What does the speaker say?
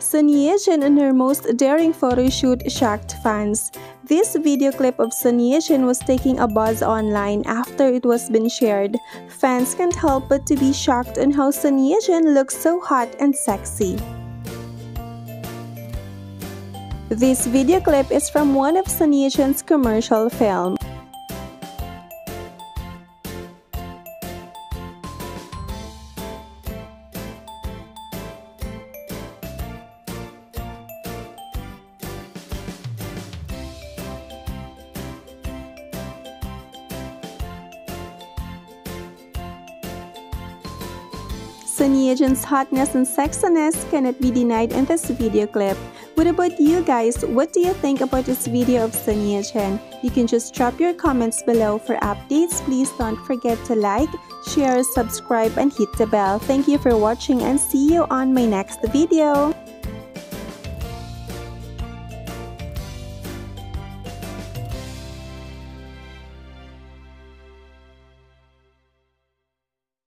Son Ye-jin in her most daring photo shoot shocked fans. This video clip of Son Ye-jin was taking a buzz online after it was been shared. Fans can't help but to be shocked on how Son Ye-jin looks so hot and sexy. This video clip is from one of Son Ye-jin's commercial film. Son Ye-jin's hotness and sexiness cannot be denied in this video clip. What about you guys? What do you think about this video of Son Ye-jin? You can just drop your comments below for updates. Please don't forget to like, share, subscribe, and hit the bell. Thank you for watching and see you on my next video.